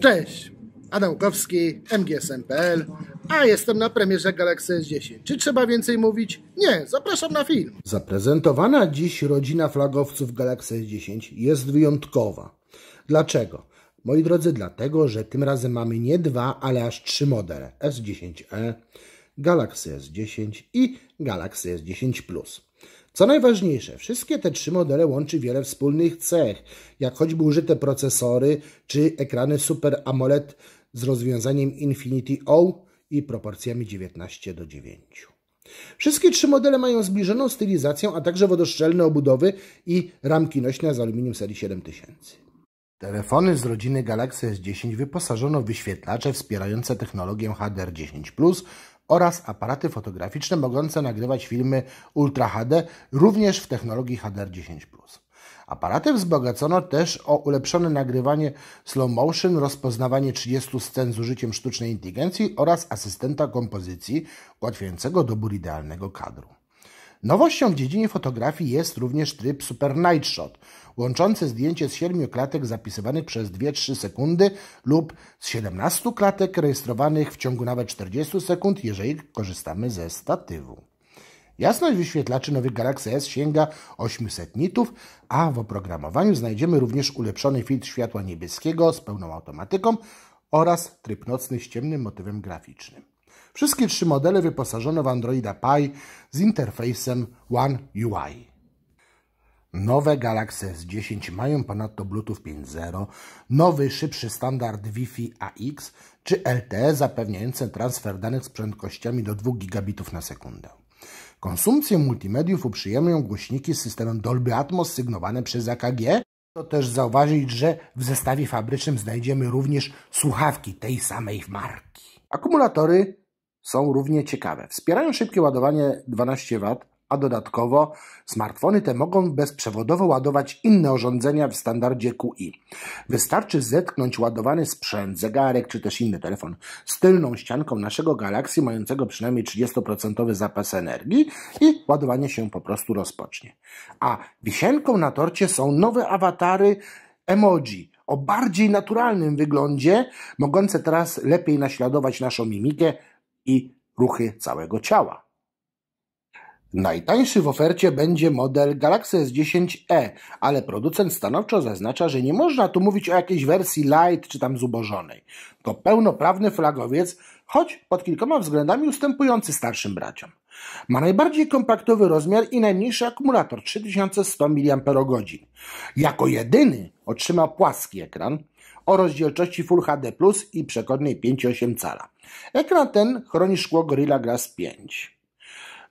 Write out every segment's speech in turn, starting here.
Cześć, Adamkowski, MGSM.pl, a jestem na premierze Galaxy S10. Czy trzeba więcej mówić? Nie, zapraszam na film. Zaprezentowana dziś rodzina flagowców Galaxy S10 jest wyjątkowa. Dlaczego? Moi drodzy, dlatego, że tym razem mamy nie dwa, ale aż trzy modele S10e, Galaxy S10 i Galaxy S10 Plus. Co najważniejsze, wszystkie te trzy modele łączy wiele wspólnych cech, jak choćby użyte procesory czy ekrany Super AMOLED z rozwiązaniem Infinity O i proporcjami 19 do 9. Wszystkie trzy modele mają zbliżoną stylizację, a także wodoszczelne obudowy i ramki nośne z aluminium serii 7000. Telefony z rodziny Galaxy S10 wyposażono w wyświetlacze wspierające technologię HDR10+, oraz aparaty fotograficzne mogące nagrywać filmy Ultra HD również w technologii HDR10+. Aparaty wzbogacono też o ulepszone nagrywanie slow motion, rozpoznawanie 30 scen z użyciem sztucznej inteligencji oraz asystenta kompozycji ułatwiającego dobór idealnego kadru. Nowością w dziedzinie fotografii jest również tryb Super Night Shot, łączący zdjęcie z 7 klatek zapisywanych przez 2-3 sekundy lub z 17 klatek rejestrowanych w ciągu nawet 40 sekund, jeżeli korzystamy ze statywu. Jasność wyświetlaczy nowych Galaxy S sięga 800 nitów, a w oprogramowaniu znajdziemy również ulepszony filtr światła niebieskiego z pełną automatyką oraz tryb nocny z ciemnym motywem graficznym. Wszystkie trzy modele wyposażone w Androida Pie z interfejsem One UI. Nowe Galaxy S10 mają ponadto Bluetooth 5.0, nowy, szybszy standard Wi-Fi AX czy LTE zapewniający transfer danych z prędkościami do 2 gigabitów na sekundę. Konsumpcję multimediów uprzyjemnią głośniki z systemem Dolby Atmos sygnowane przez AKG. To też zauważyć, że w zestawie fabrycznym znajdziemy również słuchawki tej samej marki. Akumulatory są równie ciekawe. Wspierają szybkie ładowanie 12 W, a dodatkowo smartfony te mogą bezprzewodowo ładować inne urządzenia w standardzie QI. Wystarczy zetknąć ładowany sprzęt, zegarek czy też inny telefon z tylną ścianką naszego Galaxy mającego przynajmniej 30% zapas energii i ładowanie się po prostu rozpocznie. A wisienką na torcie są nowe awatary emoji o bardziej naturalnym wyglądzie, mogące teraz lepiej naśladować naszą mimikę i ruchy całego ciała. Najtańszy w ofercie będzie model Galaxy S10e, ale producent stanowczo zaznacza, że nie można tu mówić o jakiejś wersji light czy tam zubożonej. To pełnoprawny flagowiec, choć pod kilkoma względami ustępujący starszym braciom. Ma najbardziej kompaktowy rozmiar i najmniejszy akumulator 3100 mAh. Jako jedyny otrzyma płaski ekran o rozdzielczości Full HD Plus i przekornej 5,8 cala. Ekran ten chroni szkło Gorilla Glass 5.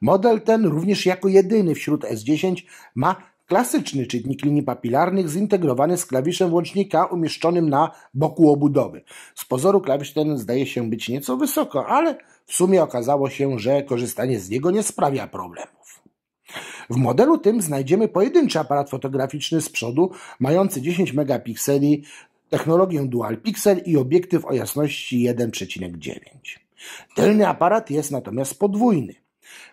Model ten również jako jedyny wśród S10 ma klasyczny czytnik linii papilarnych zintegrowany z klawiszem włącznika umieszczonym na boku obudowy. Z pozoru klawisz ten zdaje się być nieco wysoko, ale w sumie okazało się, że korzystanie z niego nie sprawia problemów. W modelu tym znajdziemy pojedynczy aparat fotograficzny z przodu, mający 10 megapikseli, technologię Dual Pixel i obiektyw o jasności 1,9. Tylny aparat jest natomiast podwójny.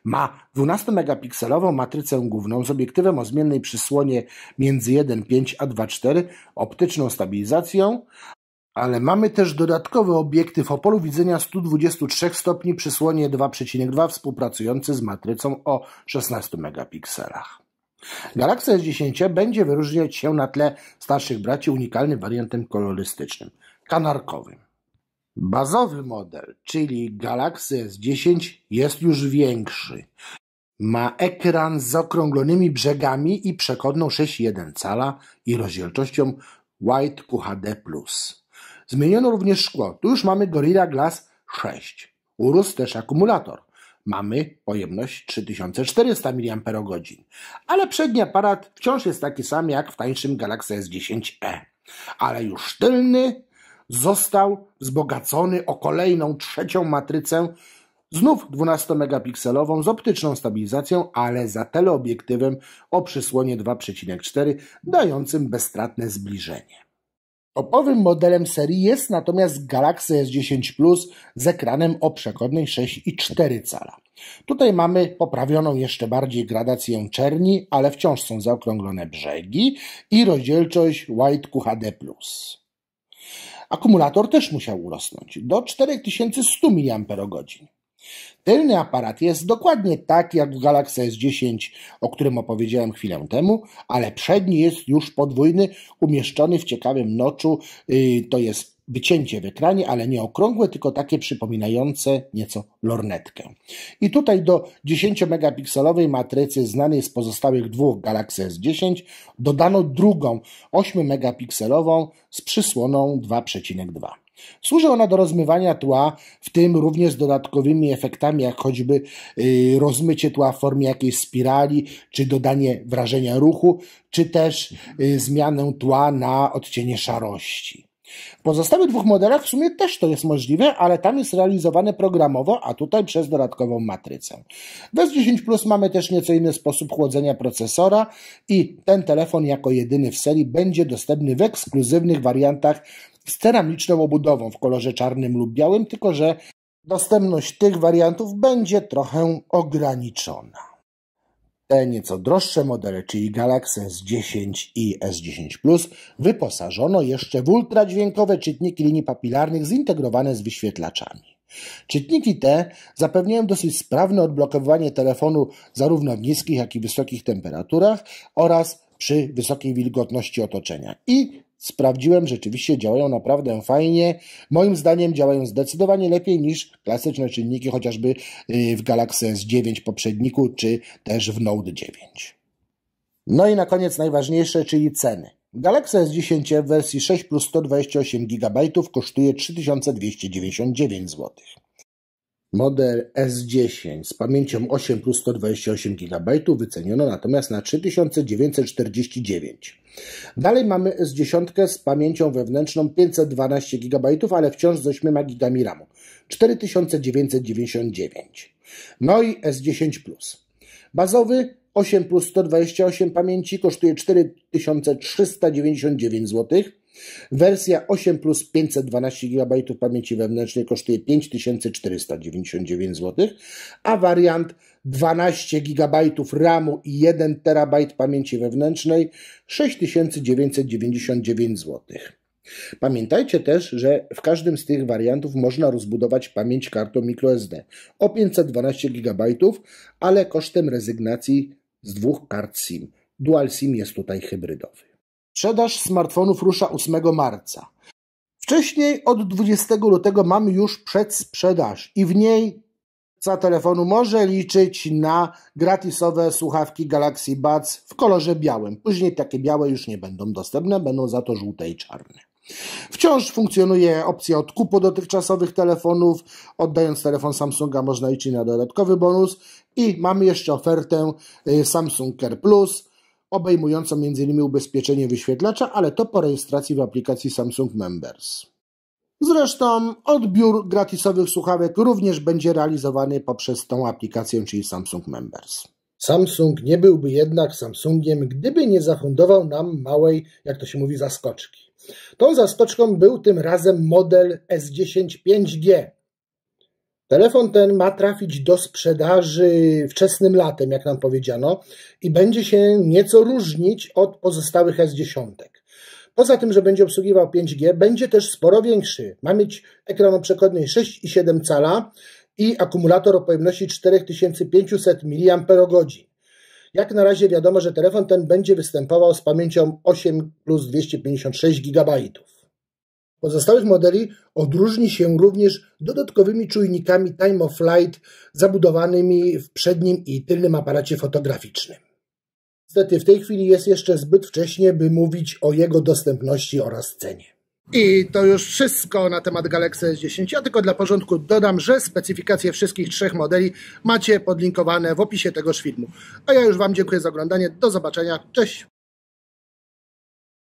Ma 12-megapikselową matrycę główną z obiektywem o zmiennej przysłonie między 1,5 a 2,4, optyczną stabilizacją, ale mamy też dodatkowy obiektyw o polu widzenia 123 stopni przysłonie 2,2 współpracujący z matrycą o 16 megapikselach. Galaxy S10 będzie wyróżniać się na tle starszych braci unikalnym wariantem kolorystycznym, kanarkowym. Bazowy model, czyli Galaxy S10 jest już większy. Ma ekran z zaokrąglonymi brzegami i przechodną 6,1 cala i rozdzielczością White QHD+. Zmieniono również szkło. Tu już mamy Gorilla Glass 6. Urósł też akumulator. Mamy pojemność 3400 mAh. Ale przedni aparat wciąż jest taki sam jak w tańszym Galaxy S10e. Ale już tylny został wzbogacony o kolejną trzecią matrycę, znów 12-megapikselową z optyczną stabilizacją, ale za teleobiektywem o przysłonie 2,4, dającym bezstratne zbliżenie. Topowym modelem serii jest natomiast Galaxy S10 Plus z ekranem o przekornej 6,4 cala. Tutaj mamy poprawioną jeszcze bardziej gradację czerni, ale wciąż są zaokrąglone brzegi i rozdzielczość White QHD+. Akumulator też musiał urosnąć do 4100 mAh. Tylny aparat jest dokładnie tak jak w Galaxy S10, o którym opowiedziałem chwilę temu, ale przedni jest już podwójny, umieszczony w ciekawym noczu. Y, to jest wycięcie w ekranie, ale nie okrągłe, tylko takie przypominające nieco lornetkę. I tutaj do 10-megapikselowej matrycy znanej z pozostałych dwóch Galaxy S10 dodano drugą 8-megapikselową z przysłoną 2,2. Służy ona do rozmywania tła, w tym również z dodatkowymi efektami, jak choćby y, rozmycie tła w formie jakiejś spirali, czy dodanie wrażenia ruchu, czy też y, zmianę tła na odcienie szarości. W pozostałych dwóch modelach w sumie też to jest możliwe, ale tam jest realizowane programowo, a tutaj przez dodatkową matrycę. W S10 Plus mamy też nieco inny sposób chłodzenia procesora i ten telefon jako jedyny w serii będzie dostępny w ekskluzywnych wariantach z ceramiczną obudową w kolorze czarnym lub białym, tylko że dostępność tych wariantów będzie trochę ograniczona. Te nieco droższe modele, czyli Galaxy S10 i S10 Plus, wyposażono jeszcze w ultradźwiękowe czytniki linii papilarnych zintegrowane z wyświetlaczami. Czytniki te zapewniają dosyć sprawne odblokowywanie telefonu zarówno w niskich, jak i wysokich temperaturach oraz przy wysokiej wilgotności otoczenia i sprawdziłem, rzeczywiście działają naprawdę fajnie. Moim zdaniem działają zdecydowanie lepiej niż klasyczne czynniki, chociażby y, w Galaxy S9 poprzedniku, czy też w Note 9. No i na koniec najważniejsze, czyli ceny. Galaxy S10 w wersji 6 plus 128 GB kosztuje 3299 zł. Model S10 z pamięcią 8 plus 128 GB wyceniono natomiast na 3949. Dalej mamy S10 z pamięcią wewnętrzną 512 GB, ale wciąż z 8 GB RAMu 4999. No i S10 Plus. Bazowy 8 plus 128 pamięci kosztuje 4399 zł. Wersja 8 plus 512 GB pamięci wewnętrznej kosztuje 5499 zł, a wariant 12 GB RAMu i 1 TB pamięci wewnętrznej 6999 zł. Pamiętajcie też, że w każdym z tych wariantów można rozbudować pamięć kartą microSD o 512 GB, ale kosztem rezygnacji z dwóch kart SIM. Dual SIM jest tutaj hybrydowy. Sprzedaż smartfonów rusza 8 marca. Wcześniej od 20 lutego mamy już przedsprzedaż i w niej za telefonu może liczyć na gratisowe słuchawki Galaxy Buds w kolorze białym. Później takie białe już nie będą dostępne, będą za to żółte i czarne. Wciąż funkcjonuje opcja odkupu dotychczasowych telefonów. Oddając telefon Samsunga można liczyć na dodatkowy bonus i mamy jeszcze ofertę y, Samsung Care Plus obejmującą m.in. ubezpieczenie wyświetlacza, ale to po rejestracji w aplikacji Samsung Members. Zresztą odbiór gratisowych słuchawek również będzie realizowany poprzez tą aplikację, czyli Samsung Members. Samsung nie byłby jednak Samsungiem, gdyby nie zafundował nam małej, jak to się mówi, zaskoczki. Tą zaskoczką był tym razem model S10 5G. Telefon ten ma trafić do sprzedaży wczesnym latem, jak nam powiedziano, i będzie się nieco różnić od pozostałych S10. Poza tym, że będzie obsługiwał 5G, będzie też sporo większy. Ma mieć ekran o przekładnej 6,7 cala i akumulator o pojemności 4500 mAh. Jak na razie wiadomo, że telefon ten będzie występował z pamięcią 8 plus 256 GB. Pozostałych modeli odróżni się również dodatkowymi czujnikami Time of Flight zabudowanymi w przednim i tylnym aparacie fotograficznym. Niestety w tej chwili jest jeszcze zbyt wcześnie, by mówić o jego dostępności oraz cenie. I to już wszystko na temat Galaxy S10. Ja tylko dla porządku dodam, że specyfikacje wszystkich trzech modeli macie podlinkowane w opisie tegoż filmu. A ja już Wam dziękuję za oglądanie. Do zobaczenia. Cześć!